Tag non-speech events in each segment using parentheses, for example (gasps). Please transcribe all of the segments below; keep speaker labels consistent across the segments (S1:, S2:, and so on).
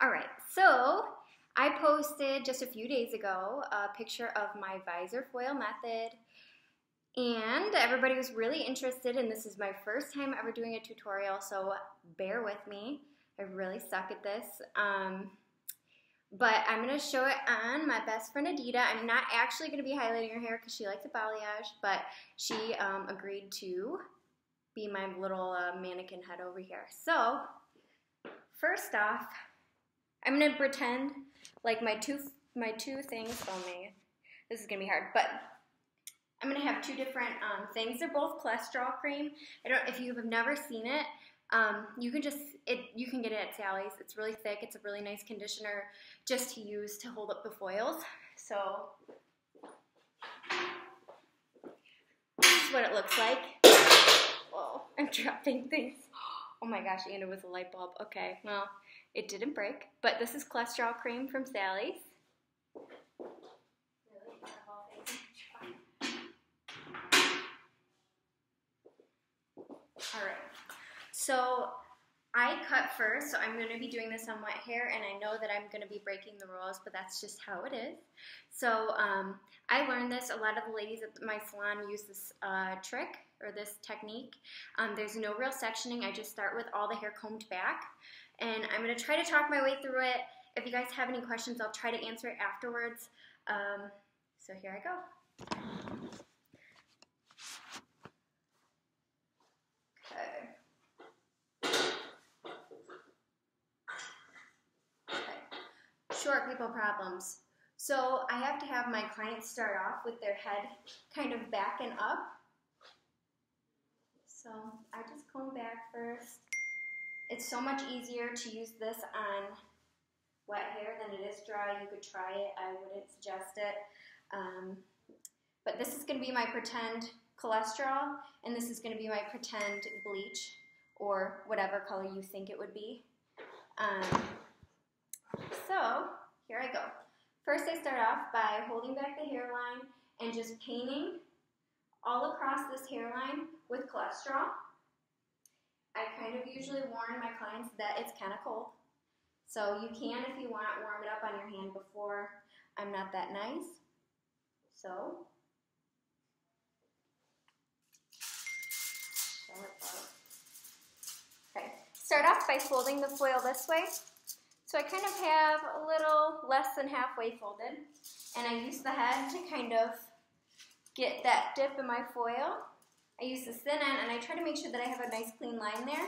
S1: All right, so I posted just a few days ago a picture of my visor foil method and everybody was really interested and this is my first time ever doing a tutorial so bear with me. I really suck at this. Um, but I'm going to show it on my best friend Adita. I'm not actually going to be highlighting her hair because she likes a balayage, but she um, agreed to be my little uh, mannequin head over here. So, first off, I'm gonna pretend like my two my two things. Oh man, this is gonna be hard. But I'm gonna have two different um, things. They're both cholesterol cream. I don't if you have never seen it. Um, you can just it you can get it at Sally's. It's really thick. It's a really nice conditioner just to use to hold up the foils. So this is what it looks like. Whoa, I'm dropping things. (gasps) Oh my gosh, and it was a light bulb. Okay, well. It didn't break, but this is cholesterol cream from Sally's. Alright, so I cut first, so I'm going to be doing this on wet hair, and I know that I'm going to be breaking the rules, but that's just how it is. So um, I learned this. A lot of the ladies at my salon use this uh, trick or this technique. Um, there's no real sectioning. I just start with all the hair combed back and I'm going to try to talk my way through it. If you guys have any questions, I'll try to answer it afterwards. Um, so here I go. Okay. Okay. Short people problems. So I have to have my clients start off with their head kind of back and up. So I just comb back first. It's so much easier to use this on wet hair than it is dry. You could try it. I wouldn't suggest it. Um, but this is going to be my pretend cholesterol, and this is going to be my pretend bleach, or whatever color you think it would be. Um, so, here I go. First I start off by holding back the hairline and just painting all across this hairline with cholesterol. I kind of usually warn my clients that it's kind of cold. So you can, if you want, warm it up on your hand before. I'm not that nice. So, okay. Start off by folding the foil this way. So I kind of have a little less than halfway folded. And I use the head to kind of get that dip in my foil. I use this thin end and I try to make sure that I have a nice clean line there.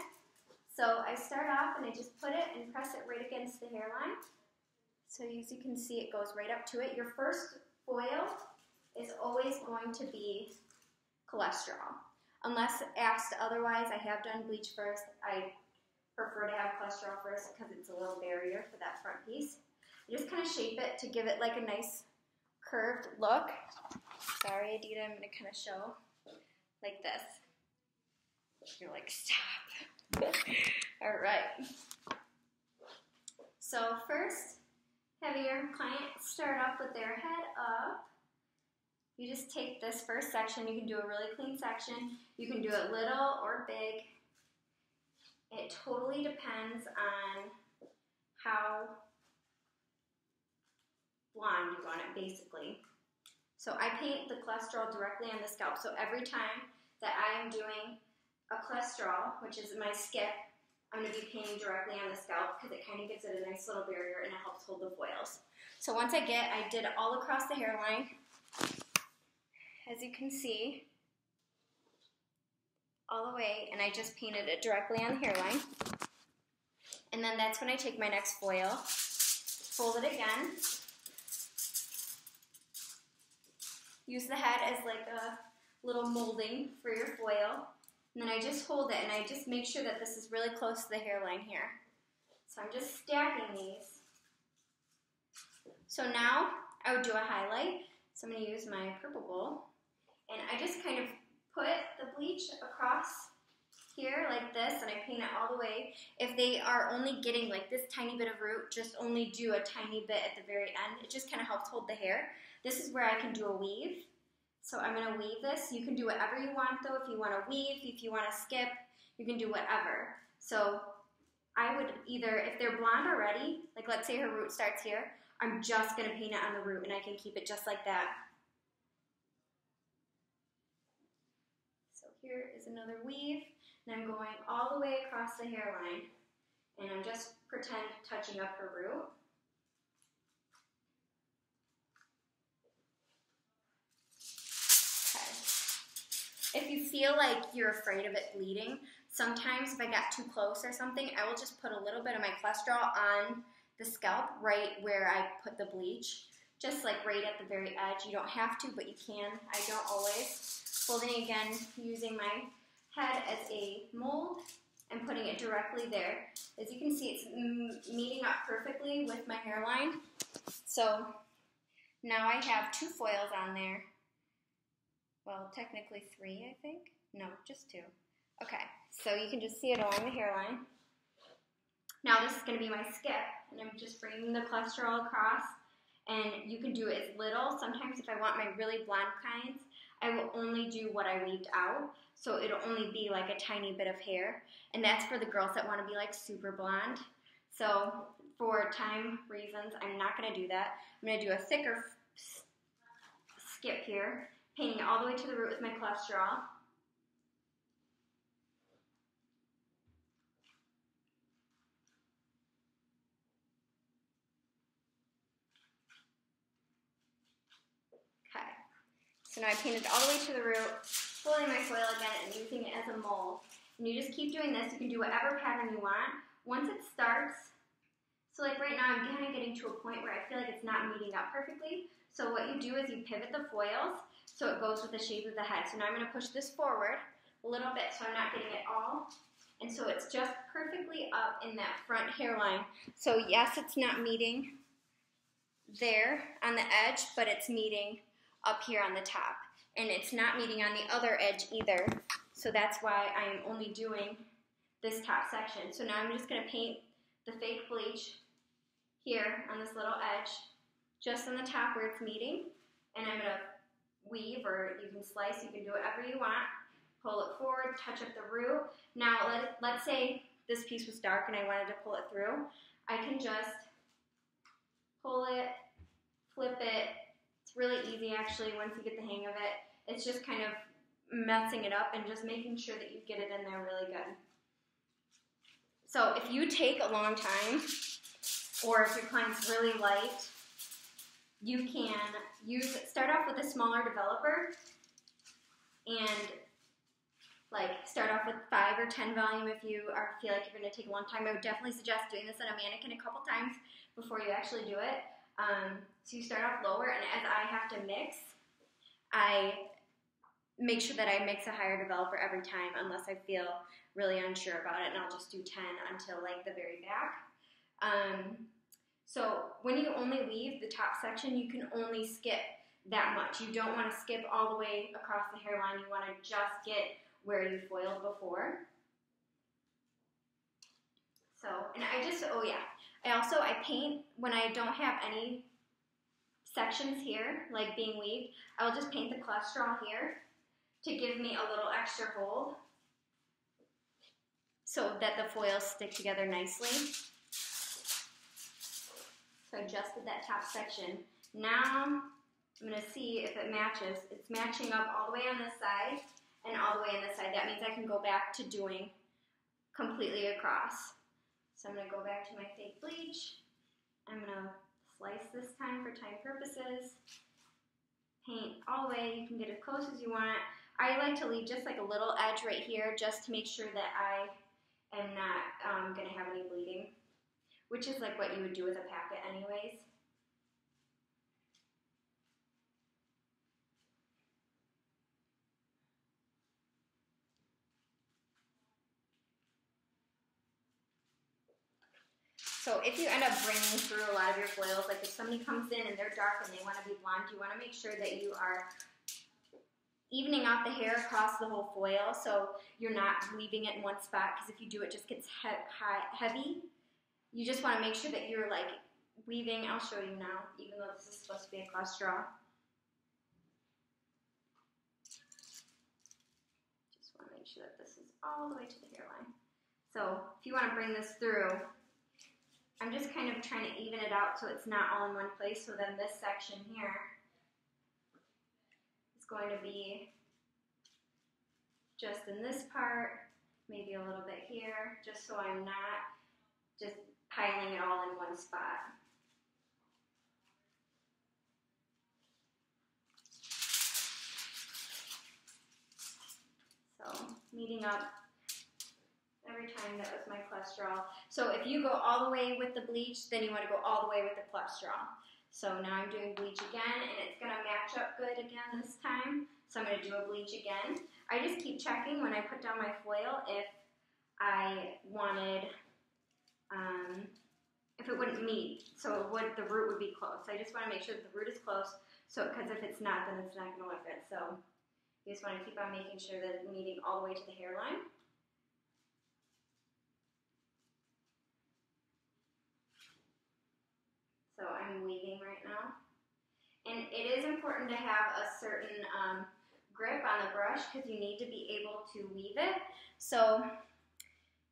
S1: So I start off and I just put it and press it right against the hairline. So as you can see, it goes right up to it. Your first foil is always going to be cholesterol. Unless asked otherwise, I have done bleach first. I prefer to have cholesterol first because it's a little barrier for that front piece. You just kind of shape it to give it like a nice curved look. Sorry, Adita, I'm going to kind of show like this. You're like, stop. (laughs) All right. So first, have your client start off with their head up. You just take this first section. You can do a really clean section. You can do it little or big. It totally depends on how blonde you want it, basically. So I paint the cholesterol directly on the scalp. So every time that I am doing a cholesterol, which is my skip, I'm going to be painting directly on the scalp because it kind of gives it a nice little barrier and it helps hold the foils. So once I get, I did all across the hairline. As you can see, all the way, and I just painted it directly on the hairline. And then that's when I take my next foil, fold it again, Use the head as like a little molding for your foil. And then I just hold it and I just make sure that this is really close to the hairline here. So I'm just stacking these. So now I would do a highlight. So I'm going to use my purple bowl. And I just kind of put the bleach across here like this and I paint it all the way. If they are only getting like this tiny bit of root, just only do a tiny bit at the very end. It just kind of helps hold the hair. This is where I can do a weave. So I'm going to weave this. You can do whatever you want though. If you want to weave, if you want to skip, you can do whatever. So I would either, if they're blonde already, like let's say her root starts here, I'm just gonna paint it on the root and I can keep it just like that. So here is another weave, and I'm going all the way across the hairline, and I'm just pretend touching up her root. If you feel like you're afraid of it bleeding, sometimes if I got too close or something, I will just put a little bit of my cholesterol on the scalp right where I put the bleach, just like right at the very edge. You don't have to, but you can. I don't always. Holding again, using my head as a mold and putting it directly there. As you can see, it's meeting up perfectly with my hairline. So now I have two foils on there well, technically three, I think. No, just two. Okay, so you can just see it along the hairline. Now this is going to be my skip, and I'm just bringing the cholesterol across, and you can do as little. Sometimes if I want my really blonde kinds, I will only do what I weaved out, so it'll only be like a tiny bit of hair, and that's for the girls that want to be like super blonde. So for time reasons, I'm not going to do that. I'm going to do a thicker skip here, painting all the way to the root with my cholesterol. Okay, so now I painted all the way to the root, pulling my foil again and using it as a mold. And you just keep doing this. You can do whatever pattern you want. Once it starts, so like right now I'm kind of getting to a point where I feel like it's not meeting up perfectly. So what you do is you pivot the foils so it goes with the shape of the head. So now I'm going to push this forward a little bit so I'm not getting it all. And so it's just perfectly up in that front hairline. So yes, it's not meeting there on the edge, but it's meeting up here on the top. And it's not meeting on the other edge either. So that's why I am only doing this top section. So now I'm just going to paint the fake bleach here on this little edge, just on the top where it's meeting. And I'm going to weave or you can slice, you can do whatever you want. Pull it forward, touch up the root. Now let, let's say this piece was dark and I wanted to pull it through. I can just pull it, flip it. It's really easy actually once you get the hang of it. It's just kind of messing it up and just making sure that you get it in there really good. So if you take a long time, or if your client's really light, you can use start off with a smaller developer and like start off with five or ten volume if you are feel like you're going to take a long time. I would definitely suggest doing this on a mannequin a couple times before you actually do it. Um, so you start off lower, and as I have to mix, I make sure that I mix a higher developer every time, unless I feel really unsure about it, and I'll just do ten until like the very back. Um, so when you only weave the top section, you can only skip that much. You don't want to skip all the way across the hairline. You want to just get where you foiled before. So, and I just, oh yeah. I also, I paint when I don't have any sections here, like being weaved, I will just paint the cholesterol here to give me a little extra hold so that the foils stick together nicely. So I adjusted that top section. Now I'm going to see if it matches. It's matching up all the way on this side and all the way on this side. That means I can go back to doing completely across. So I'm going to go back to my fake bleach. I'm going to slice this time for time purposes. Paint all the way. You can get as close as you want. I like to leave just like a little edge right here just to make sure that I am not um, going to have any bleeding which is like what you would do with a packet anyways. So if you end up bringing through a lot of your foils, like if somebody comes in and they're dark and they want to be blonde, you want to make sure that you are evening out the hair across the whole foil so you're not leaving it in one spot because if you do it just gets he heavy you just want to make sure that you're like weaving. I'll show you now, even though this is supposed to be a cross draw. Just want to make sure that this is all the way to the hairline. So if you want to bring this through, I'm just kind of trying to even it out so it's not all in one place. So then this section here is going to be just in this part, maybe a little bit here, just so I'm not just piling it all in one spot. So meeting up every time that was my cholesterol. So if you go all the way with the bleach, then you want to go all the way with the cholesterol. So now I'm doing bleach again, and it's going to match up good again this time. So I'm going to do a bleach again. I just keep checking when I put down my foil if I wanted, um, if it wouldn't meet. So would, the root would be close. I just want to make sure that the root is close. So, because if it's not, then it's not going to look good. So you just want to keep on making sure that it's meeting all the way to the hairline. So I'm weaving right now. And it is important to have a certain um, grip on the brush because you need to be able to weave it. So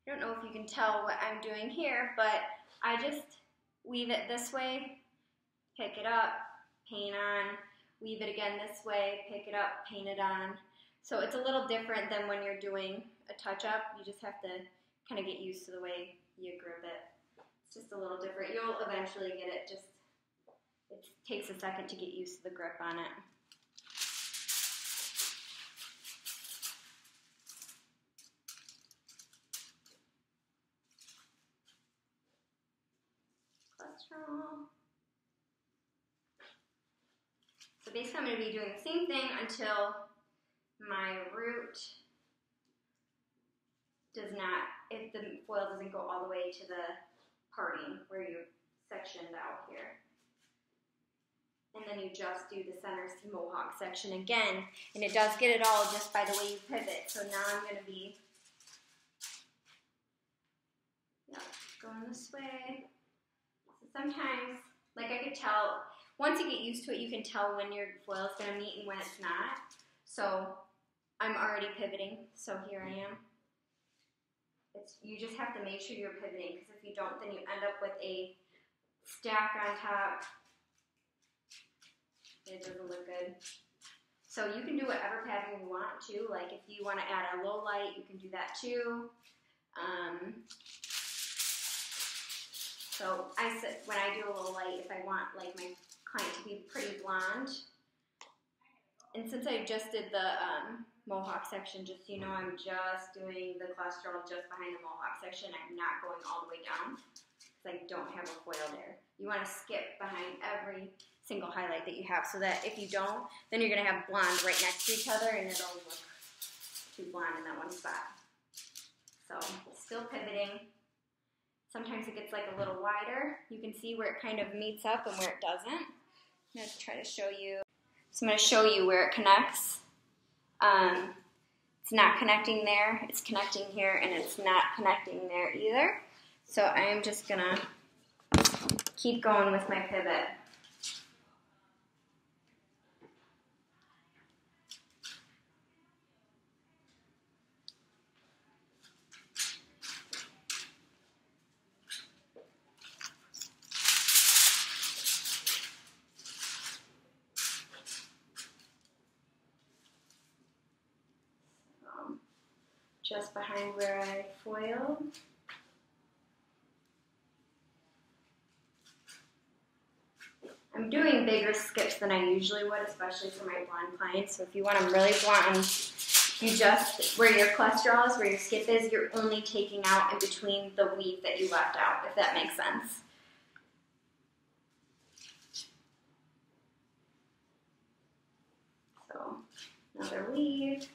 S1: I don't know if you can tell what I'm doing here, but I just weave it this way, pick it up, paint on, weave it again this way, pick it up, paint it on. So it's a little different than when you're doing a touch-up. You just have to kind of get used to the way you grip it. It's just a little different. You'll eventually get it, just it takes a second to get used to the grip on it. Cholesterol. So basically I'm going to be doing the same thing until my root does not, if the foil doesn't go all the way to the parting where you sectioned out here. And then you just do the center mohawk section again. And it does get it all just by the way you pivot. So now I'm going to be going this way. So sometimes, like I could tell, once you get used to it, you can tell when your foil is going to meet and when it's not. So I'm already pivoting. So here I am. It's, you just have to make sure you're pivoting because if you don't, then you end up with a stack on top. It doesn't look good. So you can do whatever pattern you want to. Like if you want to add a low light, you can do that too. Um, so I said when I do a low light, if I want like my client to be pretty blonde, and since I just did the um, mohawk section, just so you know, I'm just doing the cholesterol just behind the mohawk section. I'm not going all the way down because I don't have a foil there. You want to skip behind every single highlight that you have so that if you don't, then you're going to have blonde right next to each other and it'll look too blonde in that one spot. So still pivoting. Sometimes it gets like a little wider. You can see where it kind of meets up and where it doesn't. I'm going to try to show you. So I'm going to show you where it connects. Um, it's not connecting there, it's connecting here, and it's not connecting there either. So I'm just gonna keep going with my pivot. just behind where I foiled. I'm doing bigger skips than I usually would, especially for my blonde clients. So if you want them really blonde, you just, where your cholesterol is, where your skip is, you're only taking out in between the weave that you left out, if that makes sense. So, another weave.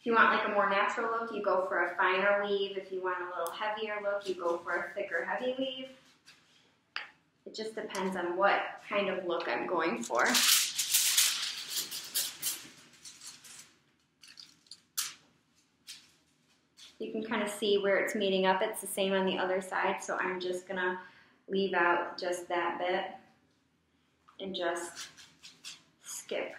S1: If you want like a more natural look, you go for a finer weave. If you want a little heavier look, you go for a thicker, heavy weave. It just depends on what kind of look I'm going for. You can kind of see where it's meeting up. It's the same on the other side, so I'm just gonna leave out just that bit and just skip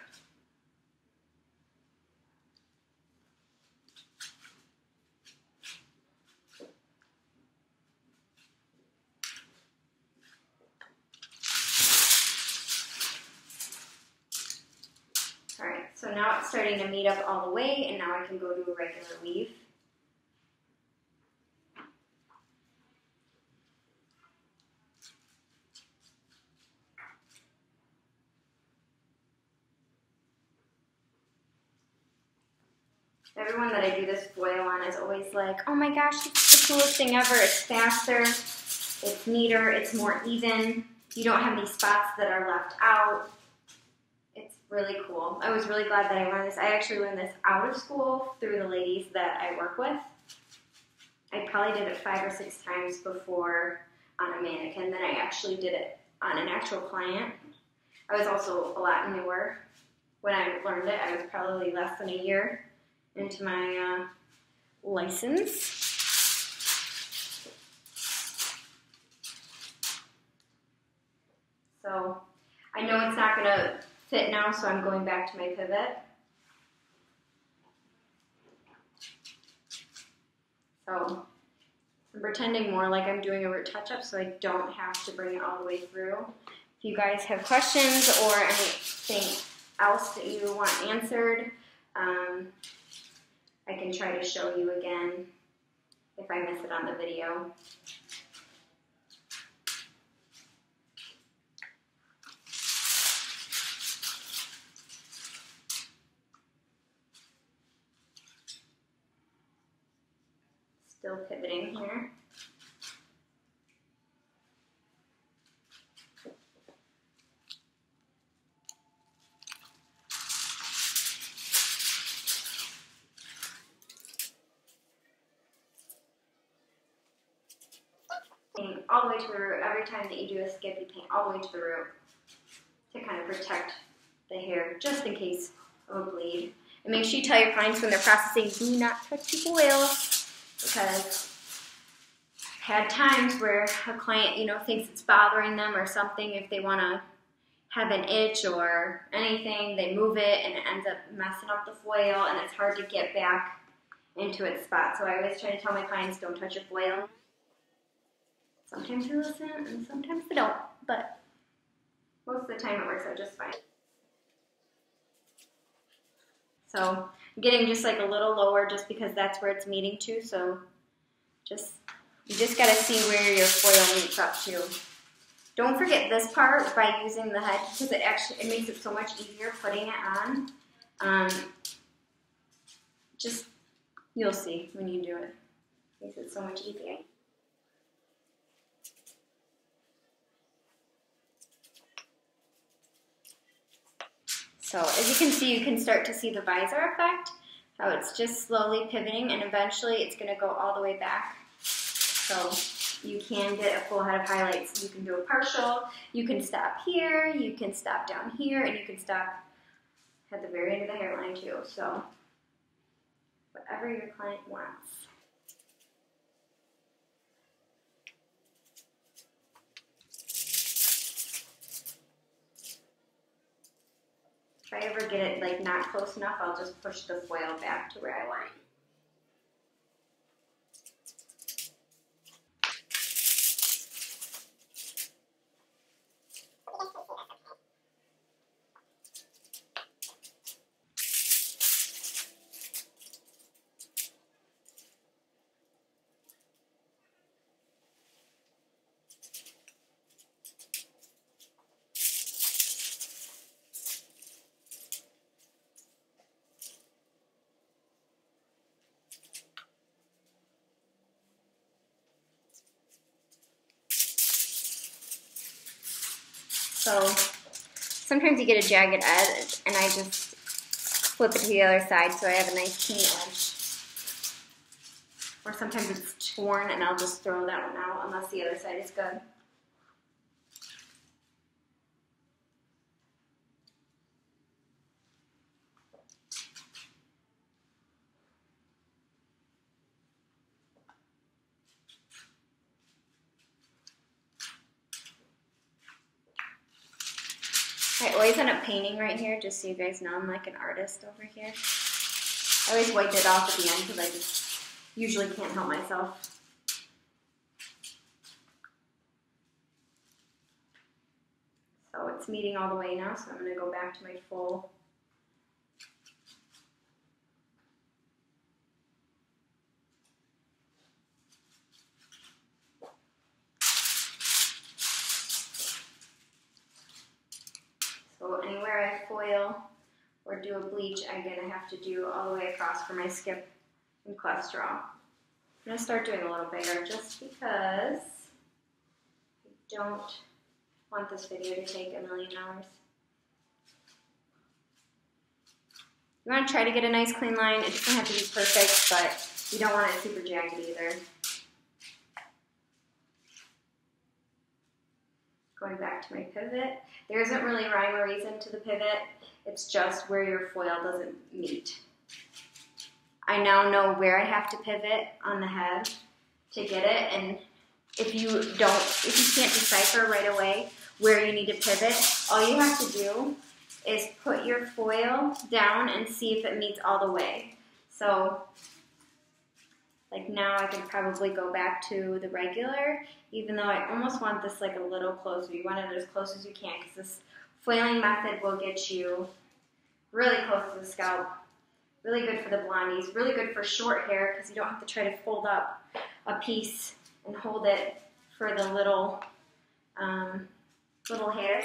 S1: now it's starting to meet up all the way and now I can go to a regular weave. Everyone that I do this foil on is always like, oh my gosh, it's the coolest thing ever. It's faster, it's neater, it's more even. You don't have any spots that are left out. Really cool. I was really glad that I learned this. I actually learned this out of school through the ladies that I work with. I probably did it five or six times before on a mannequin. Then I actually did it on an actual client. I was also a lot newer when I learned it. I was probably less than a year into my uh, license. So I know it's not going to fit now, so I'm going back to my pivot. So I'm pretending more like I'm doing a root touch-up so I don't have to bring it all the way through. If you guys have questions or anything else that you want answered, um, I can try to show you again if I miss it on the video. Still pivoting here. All the way to the root. Every time that you do a skip, you paint all the way to the root to kind of protect the hair, just in case of a bleed. And make sure you tell your clients when they're processing, do not touch the oil because had times where a client, you know, thinks it's bothering them or something. If they want to have an itch or anything, they move it and it ends up messing up the foil and it's hard to get back into its spot. So I always try to tell my clients, don't touch your foil. Sometimes they listen and sometimes they don't, but most of the time it works out just fine. So getting just like a little lower just because that's where it's meeting to. So just you just got to see where your foil meets up to. Don't forget this part by using the head because it actually it makes it so much easier putting it on. Um, just you'll see when you do it. it makes it so much easier. So as you can see, you can start to see the visor effect, how it's just slowly pivoting and eventually it's gonna go all the way back. So you can get a full head of highlights. You can do a partial, you can stop here, you can stop down here, and you can stop at the very end of the hairline too. So whatever your client wants. If I ever get it like not close enough, I'll just push the foil back to where I want it. So sometimes you get a jagged edge and I just flip it to the other side so I have a nice clean edge. Or sometimes it's torn and I'll just throw that one out unless the other side is good. I always end up right here, just so you guys know I'm like an artist over here. I always wipe it off at the end because I just usually can't help myself. So it's meeting all the way now, so I'm going to go back to my full where I foil or do a bleach, again, I have to do all the way across for my skip and cholesterol. I'm going to start doing a little bigger just because I don't want this video to take a million hours. You want to try to get a nice clean line. It doesn't have to be perfect, but you don't want it super jagged either. Going back to my pivot. There isn't really rhyme or reason to the pivot. It's just where your foil doesn't meet. I now know where I have to pivot on the head to get it. And if you don't, if you can't decipher right away where you need to pivot, all you have to do is put your foil down and see if it meets all the way. So like now I can probably go back to the regular, even though I almost want this like a little closer. You want it as close as you can because this foiling method will get you really close to the scalp. Really good for the blondies, really good for short hair because you don't have to try to fold up a piece and hold it for the little um, little hairs.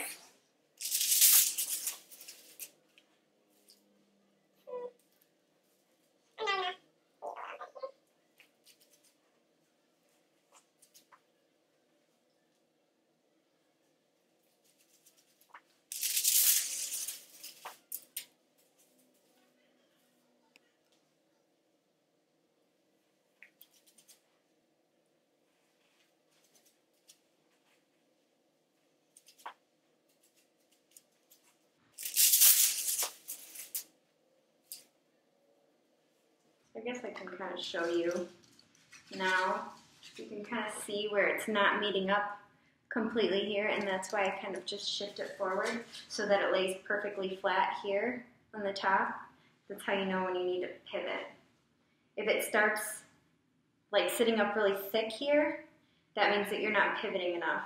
S1: I guess Show you now. You can kind of see where it's not meeting up completely here and that's why I kind of just shift it forward so that it lays perfectly flat here on the top. That's how you know when you need to pivot. If it starts like sitting up really thick here, that means that you're not pivoting enough.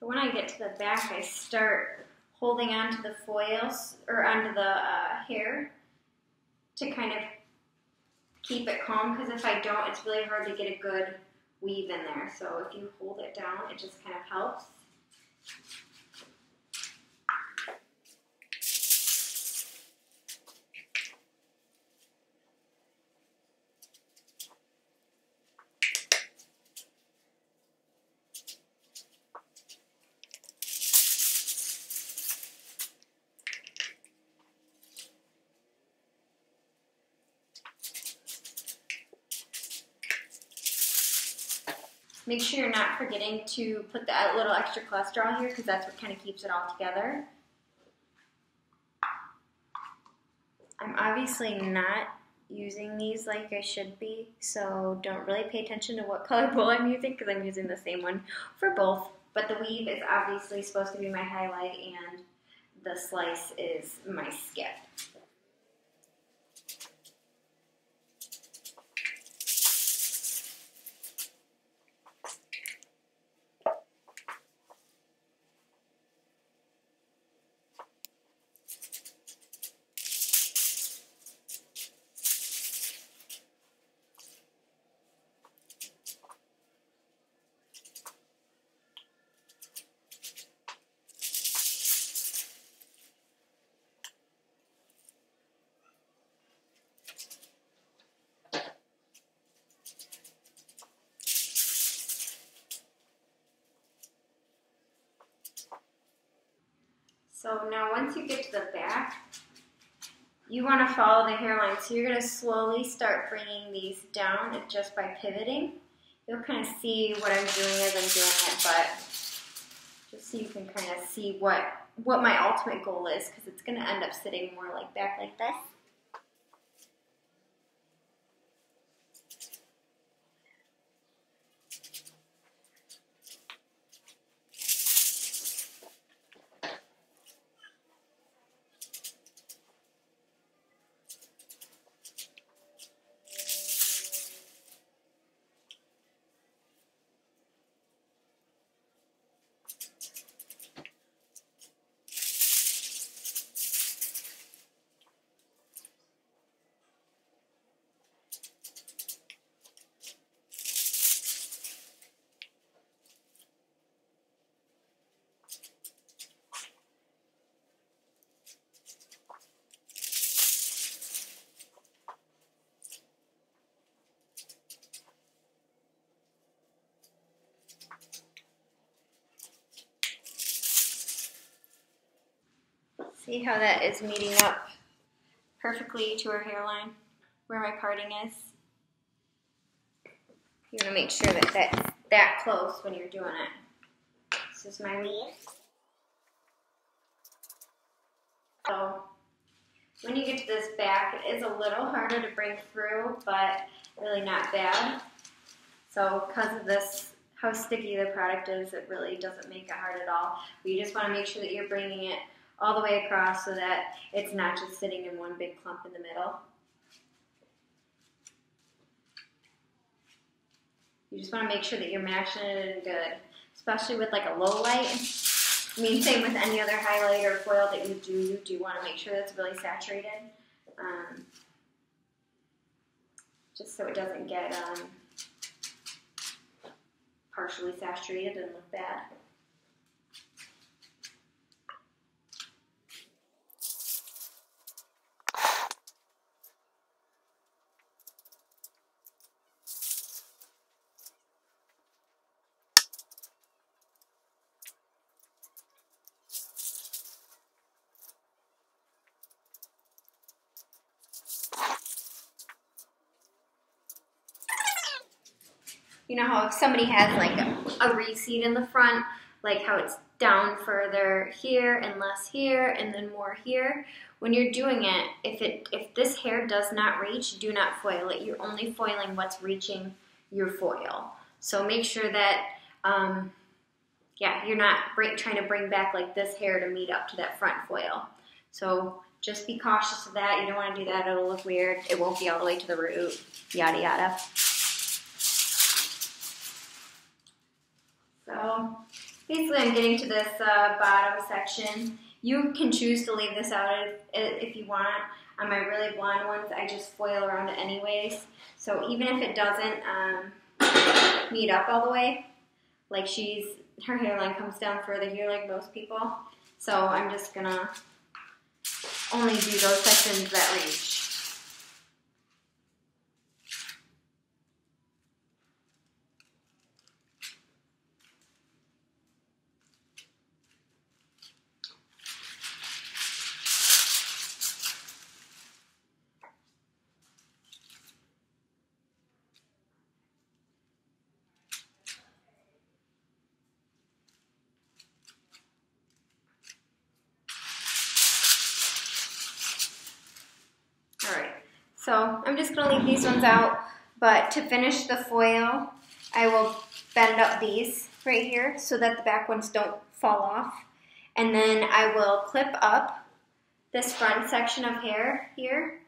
S1: But when I get to the back, I start holding onto the foils or onto the uh, hair to kind of keep it calm because if I don't, it's really hard to get a good weave in there. So if you hold it down, it just kind of helps. Make sure you're not forgetting to put that little extra cholesterol here because that's what kind of keeps it all together. I'm obviously not using these like I should be, so don't really pay attention to what color bowl I'm using because I'm using the same one for both. But the weave is obviously supposed to be my highlight and the slice is my skip. So now once you get to the back, you want to follow the hairline. So you're going to slowly start bringing these down just by pivoting. You'll kind of see what I'm doing as I'm doing it, but just so you can kind of see what, what my ultimate goal is because it's going to end up sitting more like back like this. See how that is meeting up perfectly to her hairline, where my parting is. You want to make sure that that's that close when you're doing it. This is my weave. So when you get to this back, it is a little harder to bring through, but really not bad. So because of this, how sticky the product is, it really doesn't make it hard at all. But you just want to make sure that you're bringing it all the way across so that it's not just sitting in one big clump in the middle. You just want to make sure that you're matching it in good, especially with like a low light. I mean, same with any other highlight or foil that you do, you do want to make sure that's really saturated. Um, just so it doesn't get um, partially saturated and look bad. You know how if somebody has like a, a recede in the front, like how it's down further here and less here and then more here. When you're doing it, if it if this hair does not reach, do not foil it. You're only foiling what's reaching your foil. So make sure that, um, yeah, you're not bring, trying to bring back like this hair to meet up to that front foil. So just be cautious of that. You don't want to do that. It'll look weird. It won't be all the way to the root, yada yada. Basically I'm getting to this uh, bottom section. You can choose to leave this out if, if you want. On my really blonde ones, I just foil around it anyways. So even if it doesn't um, meet up all the way, like she's, her hairline comes down further here like most people. So I'm just gonna only do those sections that reach. So I'm just going to leave these ones out. To finish the foil, I will bend up these right here so that the back ones don't fall off. And then I will clip up this front section of hair here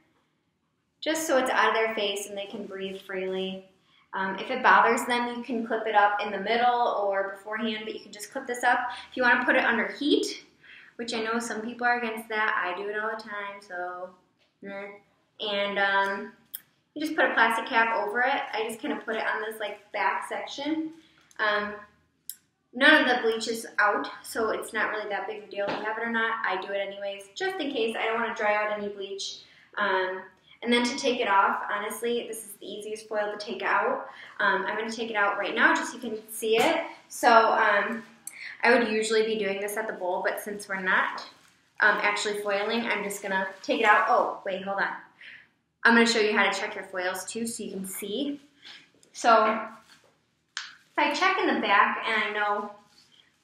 S1: just so it's out of their face and they can breathe freely. Um, if it bothers them, you can clip it up in the middle or beforehand, but you can just clip this up. If you want to put it under heat, which I know some people are against that, I do it all the time, so and um, you just put a plastic cap over it. I just kind of put it on this like back section. Um, none of the bleach is out, so it's not really that big of a deal if you have it or not. I do it anyways, just in case. I don't want to dry out any bleach. Um, and then to take it off, honestly, this is the easiest foil to take out. Um, I'm going to take it out right now just so you can see it. So um, I would usually be doing this at the bowl, but since we're not um, actually foiling, I'm just going to take it out. Oh, wait, hold on. I'm going to show you how to check your foils too so you can see. So if I check in the back and I know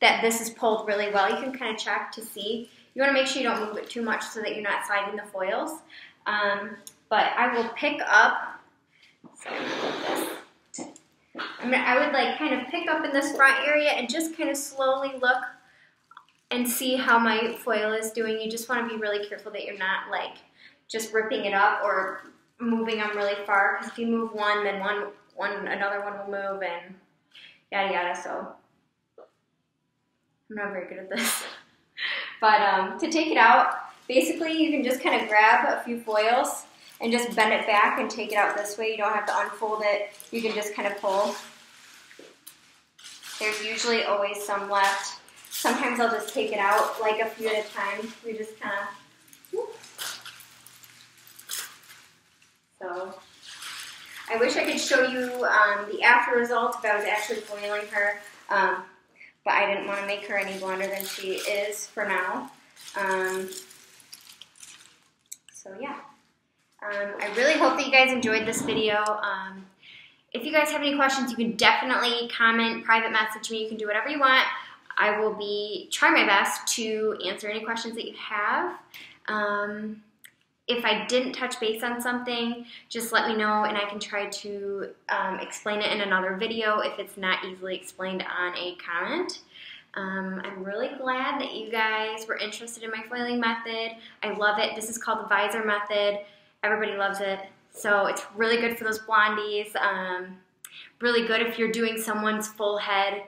S1: that this is pulled really well, you can kind of check to see. You want to make sure you don't move it too much so that you're not sliding the foils. Um, but I will pick up, I, mean, I would like kind of pick up in this front area and just kind of slowly look and see how my foil is doing. You just want to be really careful that you're not like just ripping it up or moving them really far because if you move one, then one, one, another one will move and yada yada. So I'm not very good at this. (laughs) but um, to take it out, basically you can just kind of grab a few foils and just bend it back and take it out this way. You don't have to unfold it. You can just kind of pull. There's usually always some left. Sometimes I'll just take it out like a few at a time. We just kind of So I wish I could show you um, the after result if I was actually foiling her, um, but I didn't want to make her any blonder than she is for now. Um, so yeah, um, I really hope that you guys enjoyed this video. Um, if you guys have any questions, you can definitely comment, private message me. You can do whatever you want. I will be try my best to answer any questions that you have. If I didn't touch base on something, just let me know and I can try to um, explain it in another video if it's not easily explained on a comment. Um, I'm really glad that you guys were interested in my foiling method. I love it. This is called the visor method. Everybody loves it. So it's really good for those blondies. Um, really good if you're doing someone's full head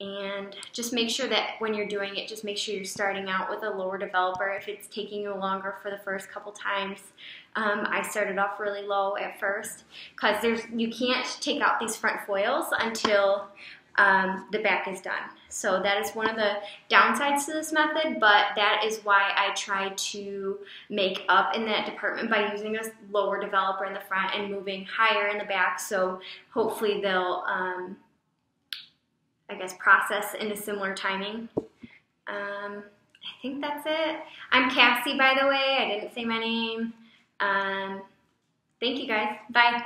S1: and just make sure that when you're doing it, just make sure you're starting out with a lower developer if it's taking you longer for the first couple times. Um, I started off really low at first because there's you can't take out these front foils until um, the back is done. So that is one of the downsides to this method, but that is why I try to make up in that department by using a lower developer in the front and moving higher in the back. So hopefully they'll um, I guess, process in a similar timing. Um, I think that's it. I'm Cassie, by the way. I didn't say my name. Um, thank you guys. Bye.